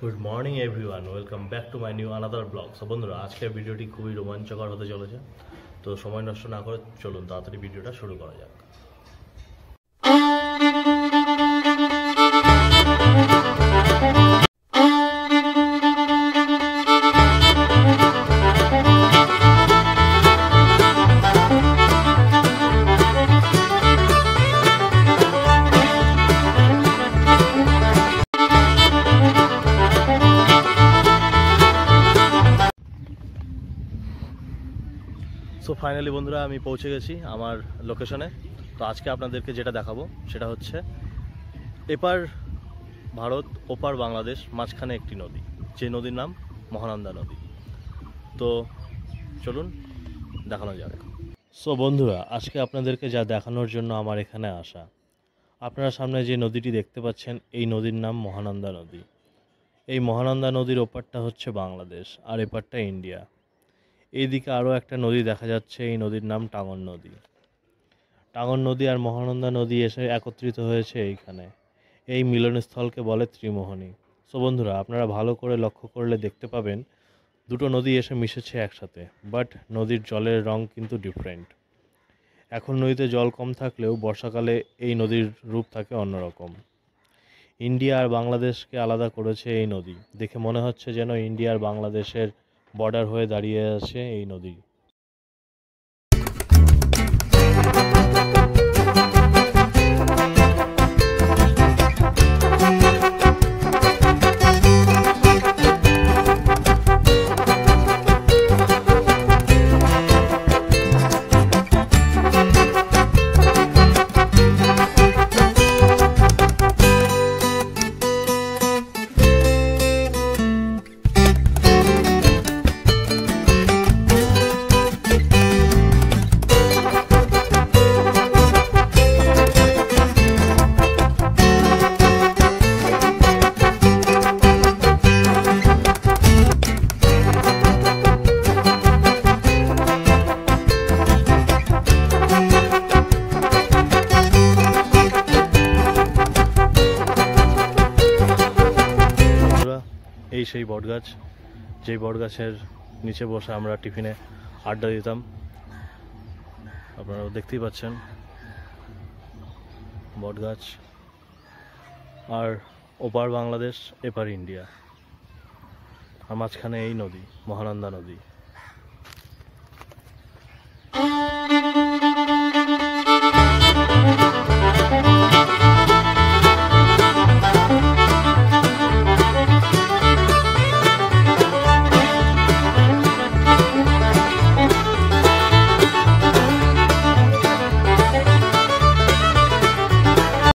Good morning everyone welcome back to my new another blog so বন্ধুরা, আজকের ভিডিওটি খুবই রোমাঞ্চকর হতে চলেছে। তো, সময় নষ্ট না করে চলুন, তাড়াতাড়ি ভিডিওটা শুরু করা যাক। সো ফাইনালি বন্ধুরা, আমি পৌঁছে গেছি আমার লোকেশনে তো আজকে আপনাদেরকে যেটা দেখাবো, সেটা হচ্ছে এপার ভারত, ওপার বাংলাদেশ, মাঝখানে একটি নদী, যে নদীর নাম মহানন্দা নদী। তো চলুন, দেখানো যাক। সো বন্ধুরা, আজকে আপনাদেরকে যা দেখানোর জন্য আমার এখানে আসা। আপনারা সামনে যে নদীটি দেখতে পাচ্ছেন, এই নদীর নাম মহানন্দা নদী। এই মহানন্দা নদীর ওপারটা হচ্ছে বাংলাদেশ, আর এপারটা ইন্ডিয়া। এইদিকে আরও একটা নদী দেখা যাচ্ছে, এই নদীর নাম টাঙ্গন নদী। টাঙ্গন নদী আর মহানন্দা নদী এসে একত্রিত হয়েছে এইখানে। এই মিলনস্থলকে বলে ত্রিমোহনী। সো বন্ধুরা, আপনারা ভালো করে লক্ষ্য করলে দেখতে পাবেন, দুটো নদী এসে মিশেছে একসাথে বাট নদীর জলের রং কিন্তু ডিফারেন্ট এখন নদীতে জল কম থাকলেও বর্ষাকালে এই নদীর রূপ থাকে অন্যরকম। ইন্ডিয়া আর বাংলাদেশকে আলাদা করেছে এই নদী। দেখে মনে হচ্ছে যেন ইন্ডিয়া আর বাংলাদেশের বর্ডার হয়ে দাঁড়িয়ে আছে এই নদী। এই সেই বটগাছ, যেই বটগাছের নিচে বসে আমরা টিফিনে আড্ডা দিতাম। আপনারাও দেখতেই পাচ্ছেন বটগাছ আর ওপার বাংলাদেশ, এপার ইন্ডিয়া। আর মাঝখানে এই নদী, মহানন্দা নদী।